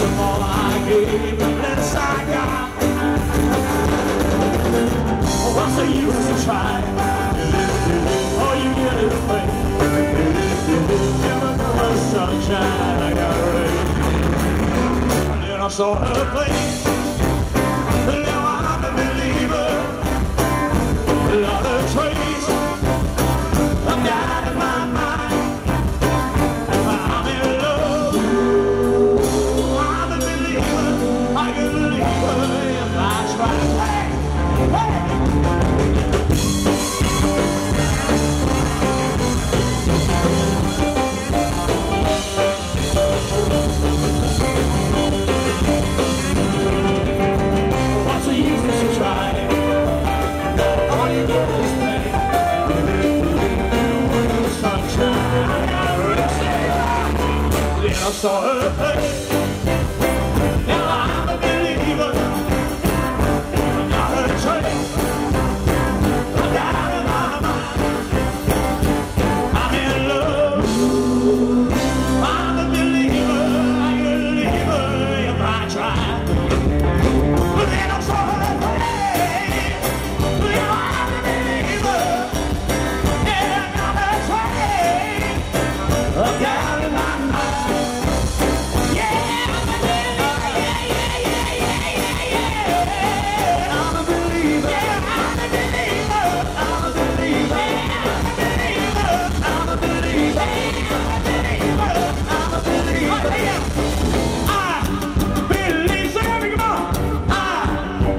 of all I gave the best I got. Oh, what's the use of trying? All you get is pain. I got rain. And then I saw her place. I saw her face.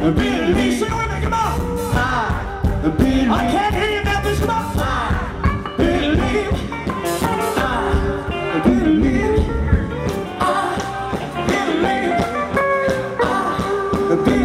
The beat, the sing with me, come on. The beat, I can't hear you, Memphis, come on. The me.